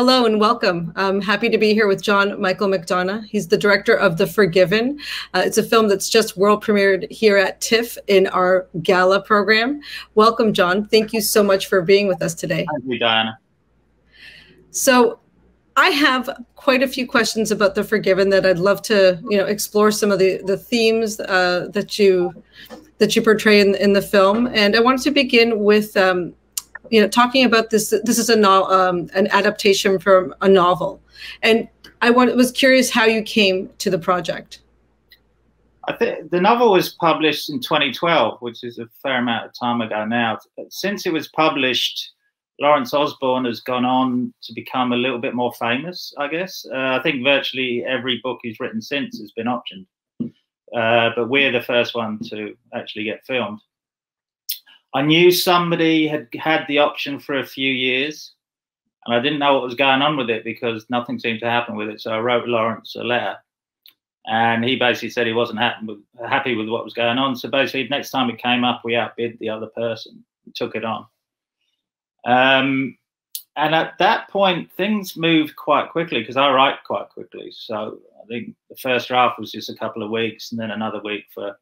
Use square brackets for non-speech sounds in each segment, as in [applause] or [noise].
Hello and welcome. I'm happy to be here with John Michael McDonagh. He's the director of The Forgiven. Uh, it's a film that's just world premiered here at TIFF in our gala program. Welcome, John. Thank you so much for being with us today. Thank you, Diana. So, I have quite a few questions about The Forgiven that I'd love to, you know, explore some of the the themes uh, that you that you portray in, in the film. And I wanted to begin with um, you know, talking about this. This is a no, um, an adaptation from a novel, and I was curious how you came to the project. I think the novel was published in 2012, which is a fair amount of time ago now. Since it was published, Lawrence Osborne has gone on to become a little bit more famous, I guess. Uh, I think virtually every book he's written since has been optioned. Uh, but we're the first one to actually get filmed. I knew somebody had had the option for a few years, and I didn't know what was going on with it because nothing seemed to happen with it. So I wrote Lawrence a letter, and he basically said he wasn't happy with, what was going on. So basically, next time it came up, we outbid the other person, took it on. Um, and at that point, things moved quite quickly because I write quite quickly. So I think the first draft was just a couple of weeks, and then another week for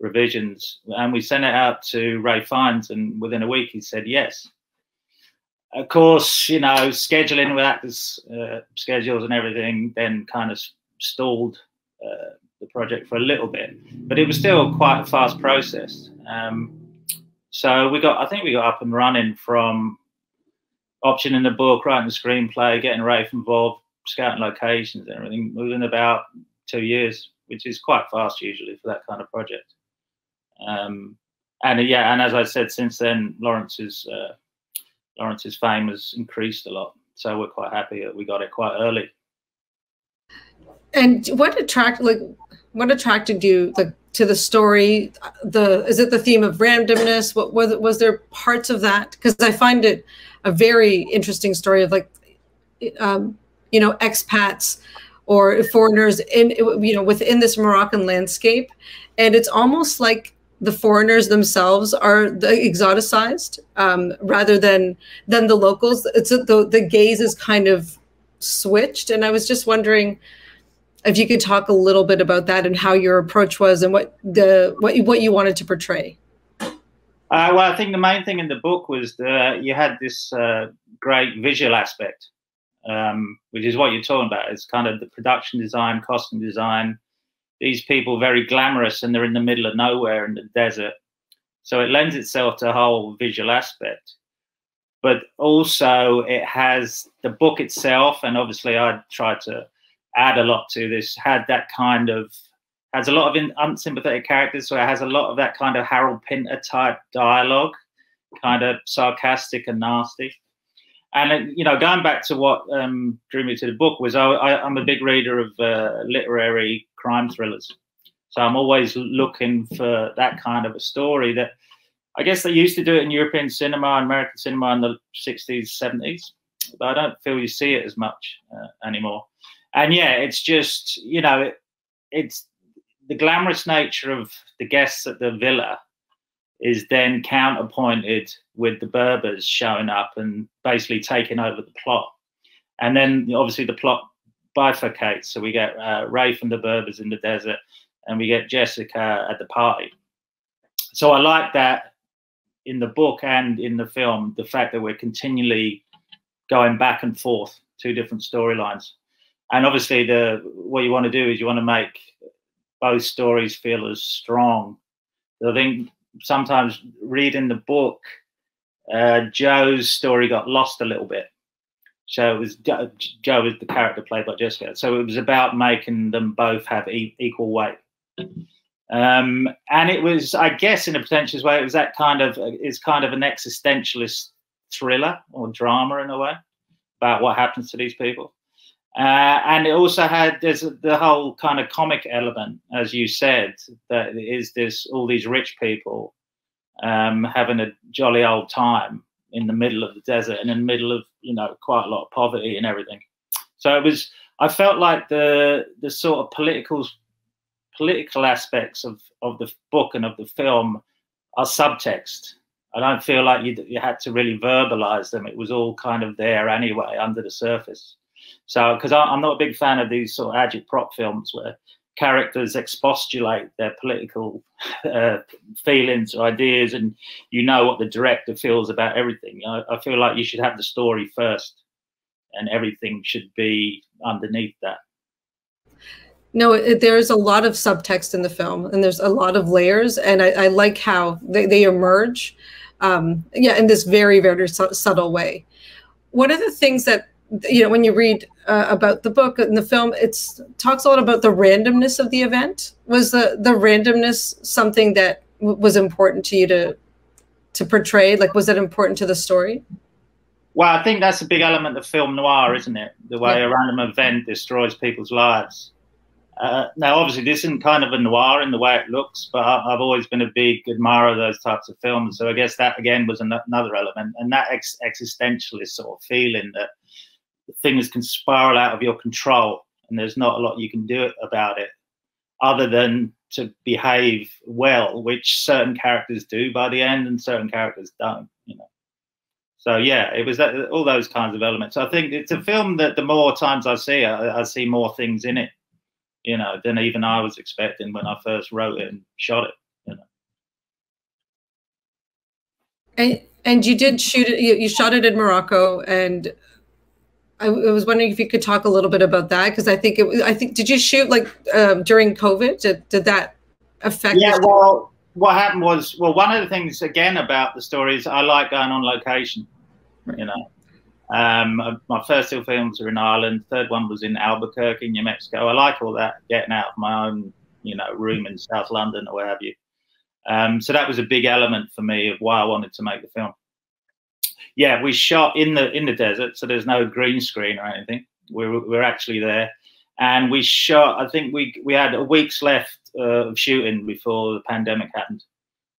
revisions, and we sent it out to Rafe Fiennes, and within a week he said yes. Of course, you know, scheduling with actors' uh, schedules and everything then kind of stalled uh, the project for a little bit, but it was still quite a fast process. Um, so we got, I think we got up and running from optioning the book, writing the screenplay, getting Ralph involved, scouting locations and everything within about two years, which is quite fast usually for that kind of project. Um, and yeah, and as I said, since then, Lawrence's uh, Lawrence's fame has increased a lot. So we're quite happy that we got it quite early. And what attracted like what attracted you like to the story? The is it the theme of randomness? What was was there parts of that? Because I find it a very interesting story of like um, you know expats or foreigners in you know within this Moroccan landscape, and it's almost like the foreigners themselves are the exoticized um, rather than than the locals. It's the the gaze is kind of switched, and I was just wondering if you could talk a little bit about that and how your approach was and what the what you, what you wanted to portray. Uh, well, I think the main thing in the book was that you had this uh, great visual aspect, um, which is what you're talking about. It's kind of the production design, costume design, these people very glamorous and they're in the middle of nowhere in the desert. So it lends itself to a whole visual aspect. But also it has the book itself, and obviously I tried to add a lot to this, had that kind of has a lot of unsympathetic characters, so it has a lot of that kind of Harold Pinter type dialogue, kind of sarcastic and nasty and you know, going back to what um, drew me to the book was I, am a big reader of uh, literary crime thrillers, so I'm always looking for that kind of a story. That I guess they used to do it in European cinema and American cinema in the 60s, 70s, but I don't feel you see it as much uh, anymore. And yeah, it's just you know, it, it's the glamorous nature of the guests at the villa is then counterpointed with the Berbers showing up and basically taking over the plot. And then obviously the plot bifurcates. So we get uh, Ralph and the Berbers in the desert, and we get Jessica at the party. So I like that in the book and in the film, the fact that we're continually going back and forth, two different storylines. And obviously, the what you want to do is you want to make both stories feel as strong. I think sometimes reading the book, uh, Jo's story got lost a little bit. So it was Jo, was the character played by Jessica. So it was about making them both have e- equal weight. Um, and it was, I guess, in a pretentious way, it was that kind of it's kind of an existentialist thriller or drama in a way about what happens to these people. Uh, and it also had there's the whole kind of comic element, as you said, that is this all these rich people um, having a jolly old time in the middle of the desert and in the middle of you know quite a lot of poverty and everything. So it was. I felt like the the sort of political political aspects of of the book and of the film are subtext. I don't feel like you, you had to really verbalize them. It was all kind of there anyway, under the surface. So, because I'm not a big fan of these sort of agitprop films where characters expostulate their political uh, feelings or ideas, and you know what the director feels about everything. I, I feel like you should have the story first, and everything should be underneath that. No, it, there's a lot of subtext in the film, and there's a lot of layers, and I, I like how they, they emerge, um, yeah, in this very very su subtle way. One of the things that you know when you read uh, about the book and the film it talks a lot about the randomness of the event. Was the the randomness something that was important to you to to portray? Like was it important to the story? Well i think that's a big element of film noir isn't it? The way yeah. a random event destroys people's lives. Uh, now obviously this isn't kind of a noir in the way it looks but I, have always been a big admirer of those types of films. So i guess that again was an, another element. And that ex- existentialist sort of feeling that things can spiral out of your control and there's not a lot you can do about it other than to behave well which certain characters do by the end and certain characters don't you know. So yeah it was that, all those kinds of elements. I think it's a film that the more times i see it I, see more things in it you know than even i was expecting when i first wrote it and shot it you know. And and you did shoot it you, you shot it in morocco and I, was wondering if you could talk a little bit about that because I think it. I think did you shoot like um, during COVID? Did, did that affect? Yeah. Well, what happened was well, one of the things again about the story is I like going on location. Right. You know, um, uh, my first two films are in Ireland. Third one was in Albuquerque, New Mexico. I like all that, getting out of my own, you know, room in South London or where have you. Um, so that was a big element for me of why I wanted to make the film yeah, we shot in the in the desert, so there's no green screen or anything. We're we're actually there, and we shot. I think we we had a week's left uh, of shooting before the pandemic happened,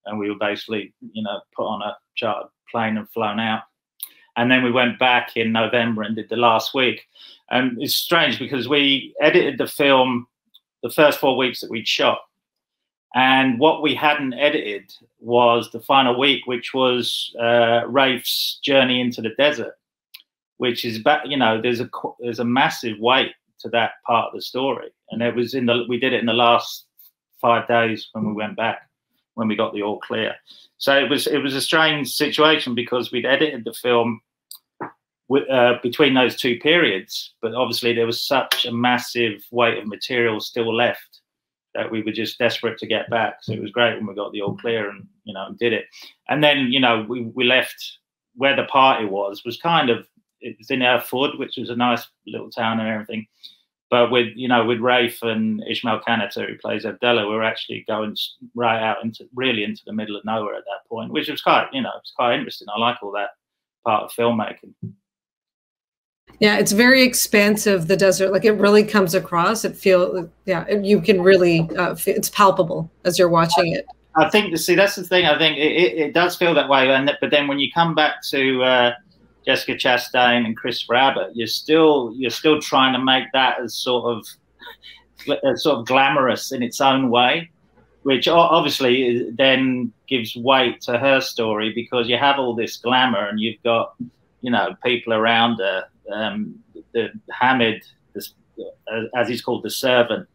and we were basically you know put on a chartered plane and flown out. And then we went back in November and did the last week. And it's strange because we edited the film the first four weeks that we'd shot and what we hadn't edited was the final week, which was uh, Rafe's journey into the desert, which is back. You know, there's a there's a massive weight to that part of the story, and it was in the we did it in the last five days when we went back when we got the all clear. So it was it was a strange situation because we'd edited the film uh, between those two periods, but obviously there was such a massive weight of material still left that we were just desperate to get back. So it was great when we got the all clear and you know did it. And then you know we we left where the party was was kind of it was in Erfoud, which was a nice little town and everything. But with you know with Rafe and Ismael Kanater, who plays Abdullah, we were actually going right out into really into the middle of nowhere at that point, which was quite you know it's quite interesting. I like all that part of filmmaking. Yeah, it's very expansive. The desert, like it really comes across. It feel, yeah, you can really, uh, it's palpable as you're watching it. I think see that's the thing. I think it, it, it does feel that way, and but then when you come back to uh, Jessica Chastain and Christopher Abbott, you're still you're still trying to make that as sort of as sort of glamorous in its own way, which obviously then gives weight to her story because you have all this glamour and you've got you know people around her um, the Hamid, this, as he's called, the servant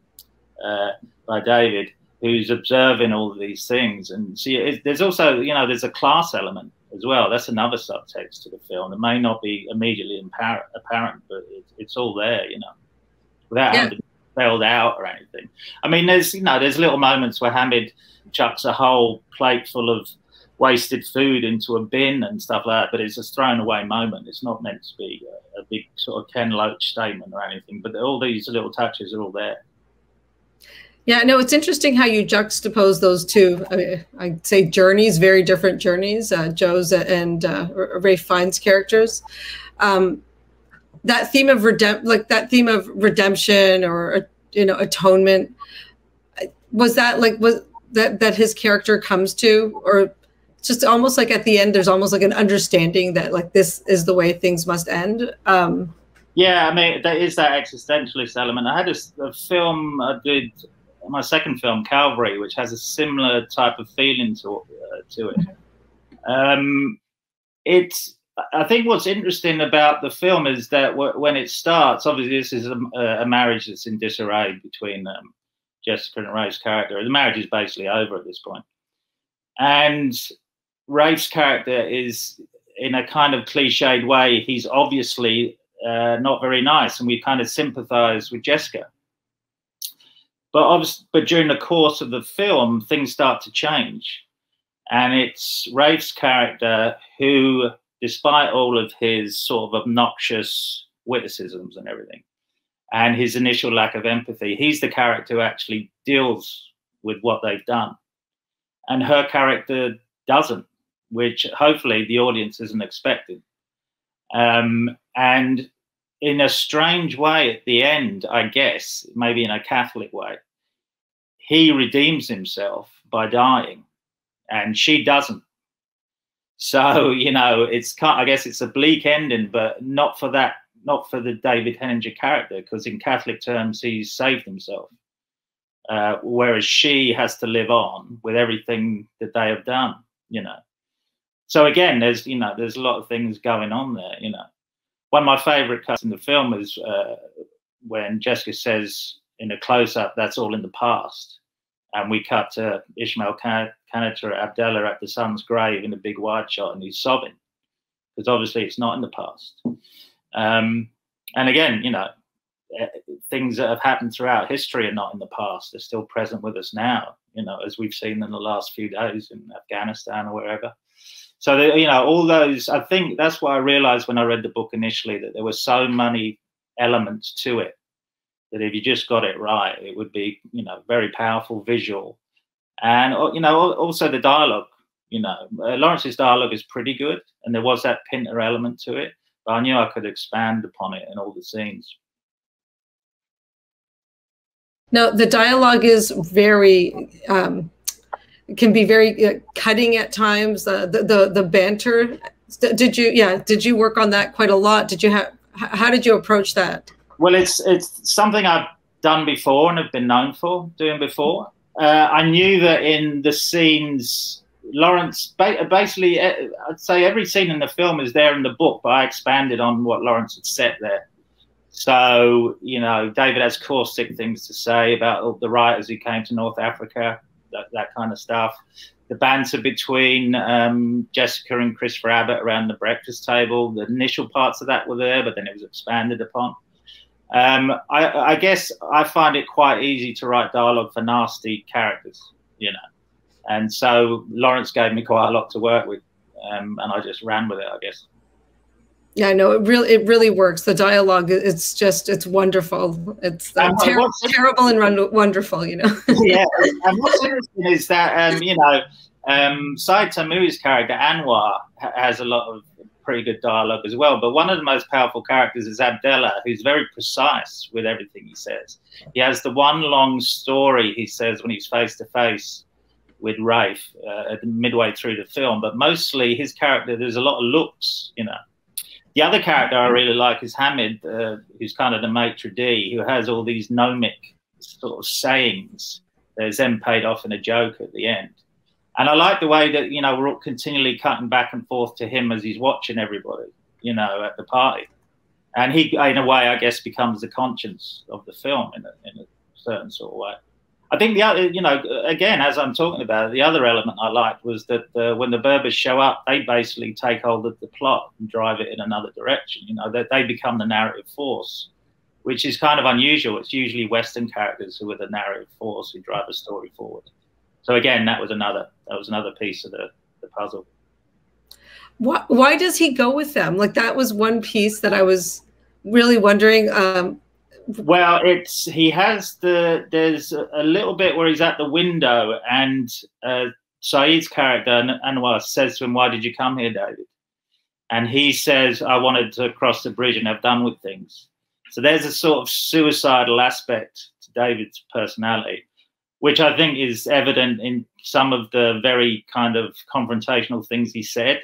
uh, by David, who's observing all of these things. And see, it, there's also, you know, there's a class element as well. That's another subtext to the film. It may not be immediately apparent, apparent but it, it's all there, you know, without yeah. having to be spelled out or anything. I mean, there's, you know, there's little moments where Hamid chucks a whole plate full of wasted food into a bin and stuff like that. But it's a thrown away moment. It's not meant to be a, a big sort of Ken Loach statement or anything. But all these little touches are all there. Yeah, no, it's interesting how you juxtapose those two. I, I'd say journeys, very different journeys. Uh, Jo's and uh, Rafe Fiennes characters. Um, that theme of redemp, like that theme of redemption or you know atonement, was that like was that that his character comes to, or just almost like at the end there's almost like an understanding that like this is the way things must end. Um yeah i mean there is that existentialist element. I had a, a film i did my second film calvary which has a similar type of feeling to uh, to it. Um, it's I think what's interesting about the film is that when it starts, obviously this is a, a marriage that's in disarray between um, Jessica and Rafe's character. The marriage is basically over at this point, and Rafe's character is, in a kind of cliched way, he's obviously uh, not very nice, and we kind of sympathise with Jessica. But obviously, but during the course of the film, things start to change, and it's Rafe's character who despite all of his sort of obnoxious witticisms and everything, and his initial lack of empathy, he's the character who actually deals with what they've done. And her character doesn't, which hopefully the audience isn't expecting. Um, and in a strange way, at the end, I guess, maybe in a Catholic way, he redeems himself by dying, and she doesn't. So [laughs] you know, it's I guess it's a bleak ending, but not for that, not for the David Henninger character, because in Catholic terms, he's saved himself, uh, whereas she has to live on with everything that they have done. You know, so again, there's you know, there's a lot of things going on there. You know, one of my favourite cuts in the film is uh, when Jessica says in a close-up, "That's all in the past." and we cut to Ismael Kanater Abdallah at the son's grave in a big wide shot, and he's sobbing because obviously it's not in the past. Um, and again, you know, eh, things that have happened throughout history are not in the past; they're still present with us now. You know, as we've seen in the last few days in Afghanistan or wherever. So, you know, all those. I think that's what I realized when I read the book initially that there were so many elements to it that if you just got it right, it would be, you know, very powerful visual. And, uh, you know, also the dialogue, you know, uh, Lawrence's dialogue is pretty good. And there was that Pinter element to it, but I knew I could expand upon it in all the scenes. Now, the dialogue is very, um, can be very uh, cutting at times. Uh, the, the, the banter, did you, yeah, did you work on that quite a lot? Did you have, how did you approach that? Well, it's it's something I've done before and have been known for doing before. Uh, I knew that in the scenes, Lawrence basically, I'd say every scene in the film is there in the book, but I expanded on what Lawrence had set there. So, you know, David has caustic things to say about the writers who came to North Africa, that, that kind of stuff. The banter between um, Jessica and Christopher Abbott around the breakfast table, the initial parts of that were there, but then it was expanded upon. Um, I, I, guess I find it quite easy to write dialogue for nasty characters, you know, and so Lawrence gave me quite a lot to work with, um, and I just ran with it, I guess. Yeah, no, it really it really works. The dialogue, it's just it's wonderful. It's uh, ter terrible and wonderful, you know. [laughs] yeah, [laughs] and what's interesting is that um, you know um, Said Taghmaoui's character Anwar has a lot of pretty good dialogue as well. But one of the most powerful characters is Abdallah, who's very precise with everything he says. He has the one long story he says when he's face to face with Rafe uh, midway through the film. But mostly his character, there's a lot of looks, you know. The other character I really like is Hamid, uh, who's kind of the maitre d', who has all these gnomic sort of sayings that is then paid off in a joke at the end. And I like the way that, you know, we're all continually cutting back and forth to him as he's watching everybody, you know, at the party. And he, in a way, I guess, becomes the conscience of the film in a, in a certain sort of way. I think the other, you know, again, as I'm talking about, the other element I liked was that uh, when the Berbers show up, they basically take hold of the plot and drive it in another direction. You know, that they become the narrative force, which is kind of unusual. It's usually Western characters who are the narrative force who drive a story forward. So again, that was another that was another piece of the, the puzzle. Why, why does he go with them? Like that was one piece that I was really wondering. Um, well, it's he has the there's a little bit where he's at the window and uh, Said's character Anwar says to him, "Why did you come here, David?" And he says, "I wanted to cross the bridge and have done with things." So there's a sort of suicidal aspect to David's personality which I think is evident in some of the very kind of confrontational things he said,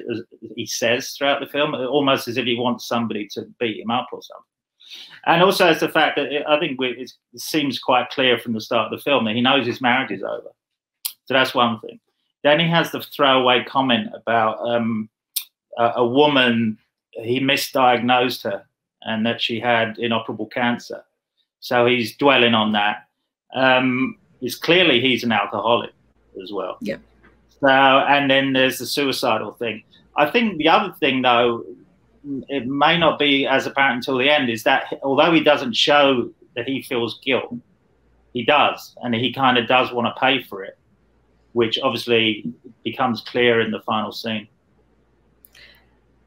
he says throughout the film, almost as if he wants somebody to beat him up or something. And also, it's the fact that I think it seems quite clear from the start of the film that he knows his marriage is over. So that's one thing. then he has the throwaway comment about um, a, a woman he misdiagnosed her and that she had inoperable cancer. So he's dwelling on that. Um, it's clearly he's an alcoholic as well. Yeah. So and then there's the suicidal thing. I think the other thing though, it may not be as apparent until the end, is that although he doesn't show that he feels guilt, he does, and he kind of does want to pay for it, which obviously becomes clear in the final scene.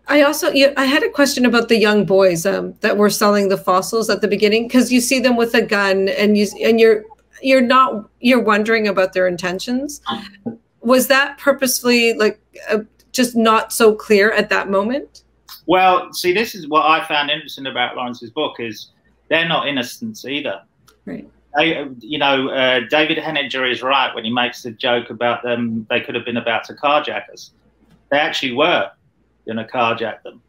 I also I had a question about the young boys um, that were selling the fossils at the beginning because you see them with a gun and you and you're you're not you're wondering about their intentions. Was that purposefully like uh, just not so clear at that moment? Well, see, this is what I found interesting about Lawrence's book is they're not innocents either. Right. They, you know, uh, David Henninger is right when he makes the joke about them. They could have been about to carjack us. They actually were going to carjack them.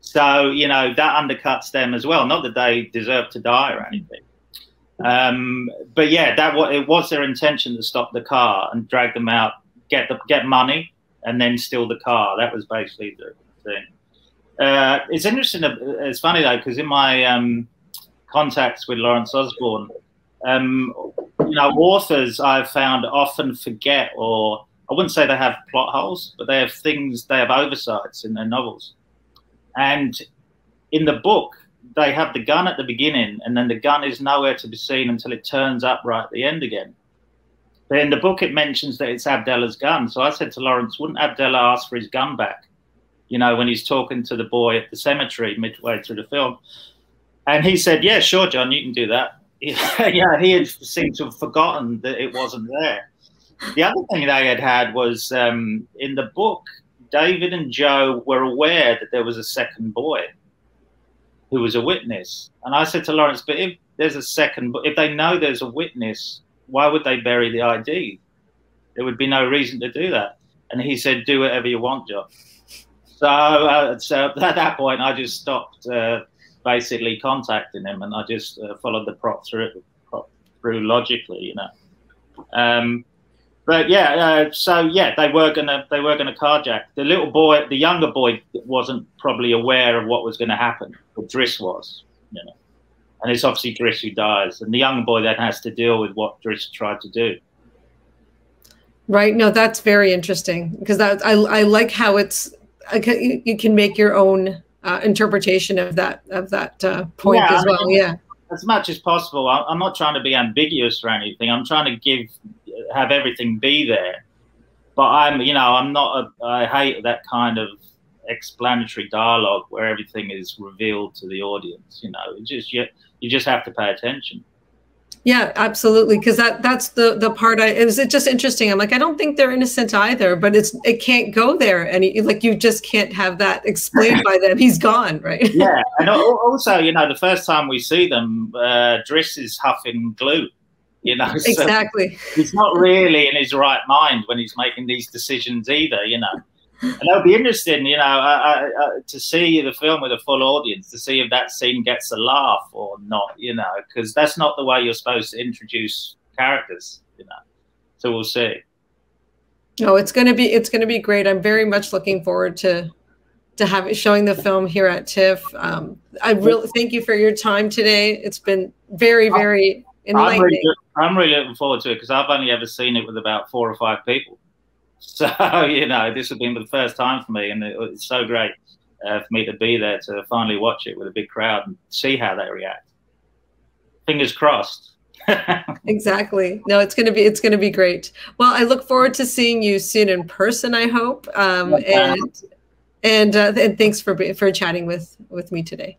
So, you know, that undercuts them as well. Not that they deserve to die or anything. Um, but yeah, that what it was their intention to stop the car and drag them out, get the get money, and then steal the car. That was basically the thing. Uh, it's interesting. It's funny though because in my um, contacts with Lawrence Osborne, um, you know, authors I've found often forget or I wouldn't say they have plot holes, but they have things, they have oversights in their novels. And in the book, they have the gun at the beginning, and then the gun is nowhere to be seen until it turns up right at the end again. But in the book, it mentions that it's Abdella's gun. So I said to Lawrence, wouldn't Abdella ask for his gun back? You know, when he's talking to the boy at the cemetery midway through the film. And he said, yeah, sure, John, you can do that. [laughs] yeah, he had seemed to have forgotten that it wasn't there. The other thing they had had was um, in the book, David and Jo were aware that there was a second boy who was a witness. And I said to Lawrence, but if there's a second, if they know there's a witness, why would they bury the ID? There would be no reason to do that. And he said, do whatever you want, John. So, uh, so [laughs] at that point, I just stopped uh, basically contacting him, and I just uh, followed the prop through, prop through logically, you know. Um, but yeah, uh, so yeah, they were gonna they were gonna carjack the little boy. The younger boy wasn't probably aware of what was going to happen, but Driss was, you know. And it's obviously Driss who dies, and the young boy then has to deal with what Driss tried to do. Right. No, that's very interesting because that I I like how it's you can make your own uh, interpretation of that of that uh, point yeah, as well. I mean, yeah. As much as possible. I'm not trying to be ambiguous or anything. I'm trying to give have everything be there. But I'm, you know, I'm not. A, I hate that kind of explanatory dialogue where everything is revealed to the audience. You know, it just you, you just have to pay attention. Yeah, absolutely. Because that that's the the part. I it was just interesting. I'm like, I don't think they're innocent either, but it's it can't go there, and like you just can't have that explained by them. He's gone, right? [laughs] yeah, and also, you know, the first time we see them, uh, Driss is huffing glue you know [laughs] exactly he's not really in his right mind when he's making these decisions either you know and it'll be interesting you know uh, uh, to see the film with a full audience to see if that scene gets a laugh or not you know because that's not the way you're supposed to introduce characters you know so we'll see no it's going to be it's going to be great i'm very much looking forward to to have showing the film here at TIFF. Um, I really thank you for your time today. It's been very, very I'm really, I'm really looking forward to it because I've only ever seen it with about four or five people. So, [laughs] you know, this has been the first time for me, and it's so great uh, for me to be there to finally watch it with a big crowd and see how they react. Fingers crossed. [laughs] exactly. No, it's gonna be it's gonna be great. Well, I look forward to seeing you soon in person. I hope. Um, and and uh, and thanks for for chatting with with me today.